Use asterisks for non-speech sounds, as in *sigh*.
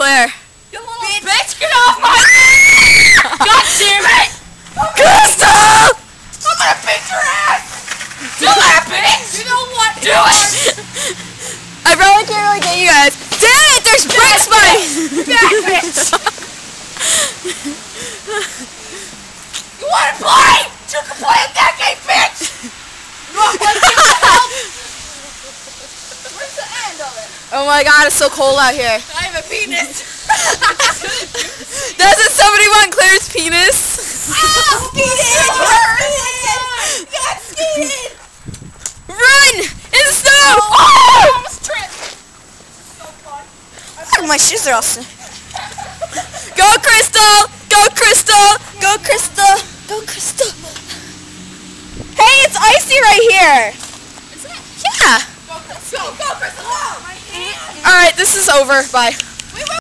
Claire. You little bitch, get off my *laughs* God damn it! Crystal! I'm gonna beat your ass! Do that, bitch! You know what? Do it! I probably can't really get you guys. Damn it, there's bricks by That bitch! you wanna play? You can play at that game, bitch! No, let's get the help! Where's the end of it? Oh my god, it's so cold out here. A penis! Doesn't somebody want Claire's penis? Oh, penis! Yes, penis! Run! In the snow! Oh! Oh! almost tripped! So fun. Oh, my shoes are sn- Go, Crystal! Go, Crystal! Go, Crystal! Go, Crystal! Hey, it's icy right here! Is it? Yeah! Go, go, Chris, go! My hand! Alright, this is over. Bye.